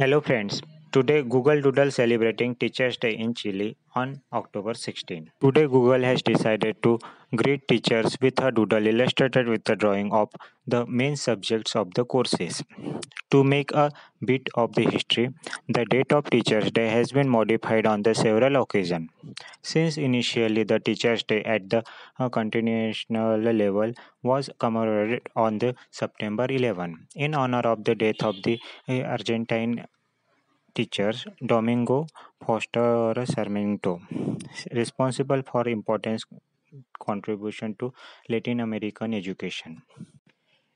Hello friends. Today Google Doodle celebrating Teachers Day in Chile on October 16. Today Google has decided to greet teachers with a doodle illustrated with the drawing of the main subjects of the courses. To make a bit of the history, the date of Teachers Day has been modified on the several occasions. Since initially the Teachers Day at the uh, continuational level was commemorated on the September 11 in honor of the death of the uh, Argentine teacher Domingo Fausto Sarmiento, responsible for important contribution to Latin American education.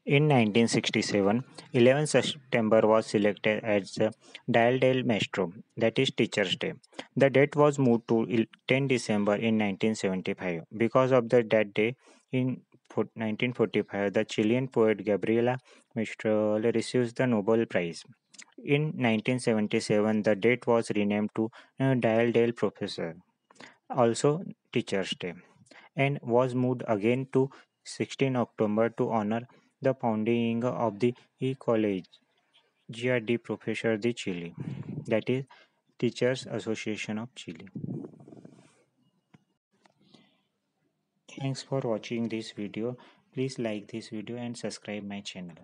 In 1967, 11 September was selected as the Dia del Maestro, that is Teacher's Day. The date was moved to 10 December in 1975. Because of the, that day, in 1945, the Chilean poet Gabriela Mistral receives the Nobel Prize. In 1977, the date was renamed to uh, Dale Professor, also Teacher's Day, and was moved again to 16 October to honor the founding of the E College, de Professor de Chile, that is Teachers Association of Chile. Thanks for watching this video. Please like this video and subscribe my channel.